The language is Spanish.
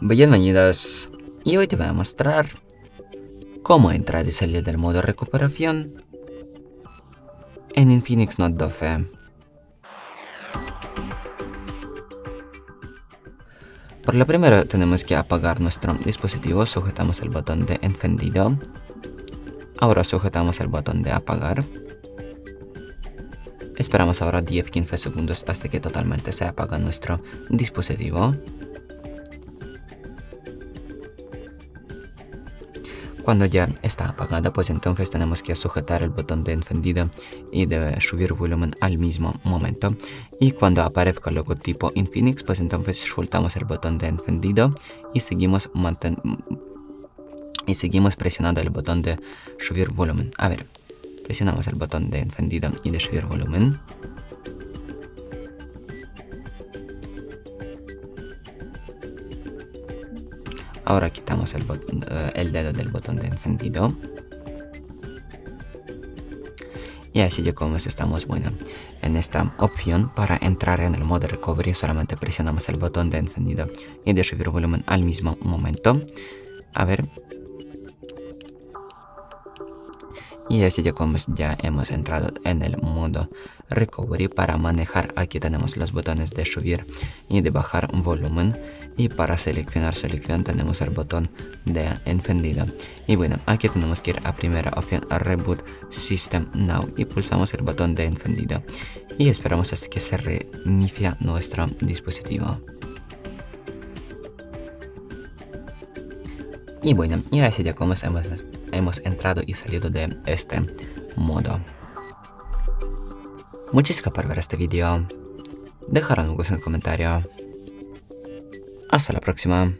Bienvenidos y hoy te voy a mostrar cómo entrar y salir del modo recuperación en Infinix Note 12. Por lo primero tenemos que apagar nuestro dispositivo, sujetamos el botón de encendido. Ahora sujetamos el botón de apagar. Esperamos ahora 10-15 segundos hasta que totalmente se apaga nuestro dispositivo. Cuando ya está apagada, pues entonces tenemos que sujetar el botón de encendido y de subir volumen al mismo momento. Y cuando aparezca el logotipo Infinix, pues entonces soltamos el botón de encendido y seguimos y seguimos presionando el botón de subir volumen. A ver, presionamos el botón de encendido y de subir volumen. Ahora quitamos el, eh, el dedo del botón de encendido. Y así como estamos, bueno, en esta opción para entrar en el modo recovery solamente presionamos el botón de encendido y de subir volumen al mismo momento. A ver. Y así ya como ya hemos entrado en el modo recovery para manejar. Aquí tenemos los botones de subir y de bajar volumen y para seleccionar selección tenemos el botón de encendido. Y bueno aquí tenemos que ir a primera opción reboot system now y pulsamos el botón de encendido y esperamos hasta que se reinicia nuestro dispositivo. Y bueno y así ya como hemos, hemos entrado y salido de este modo. Muchas gracias por ver este vídeo dejar algo en el comentario. Hasta la próxima.